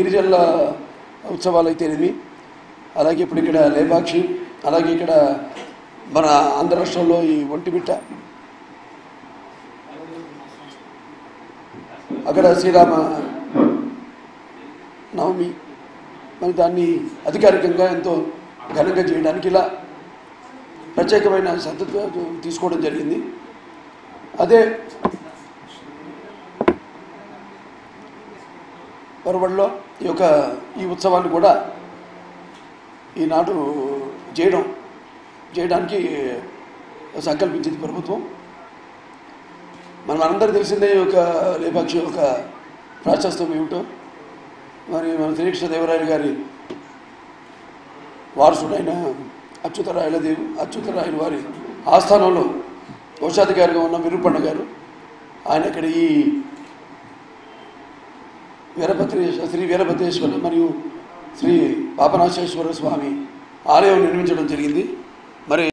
గిరిజనుల ఉత్సవాలు అయితేనేమి. అలాగే ఇప్పుడు ఇక్కడ లేపాక్షి అలాగే ఇక్కడ మన ఆంధ్ర రాష్ట్రంలో ఈ ఒంటిమిట్ట అక్కడ శ్రీరామ నవమి. మరి దాన్ని అధికారికంగా ఎంతో ఘనంగా చేయడానికి ఇలా ప్రత్యేకమైన శ్రద్ధ తీసుకోవడం జరిగింది. అదే పొరబడిలో ఈ యొక్క ఈ ఉత్సవాన్ని కూడా ఈనాడు చేయడం చేయడానికి సంకల్పించింది ప్రభుత్వం. మనం అందరూ తెలిసిందే ఈ యొక్క లేపాక్షి యొక్క ప్రాశస్తం ఏమిటో. మరి మన శ్రీకృష్ణ దేవరాయలు గారి వారసుడైన అచ్యుతరాయల దేవి అచ్యుతరాయల వారి ఆస్థానంలో కోశాధికారిగా ఉన్న విరుపಣ್ణ గారు ఆయన ఇక్కడ ఈ వీరభద్రేశ్వర శ్రీ వీరభద్రేశ్వర మరియు శ్రీ పాపనాశేశ్వర స్వామి ఆలయం నిర్మించడం జరిగింది. మరి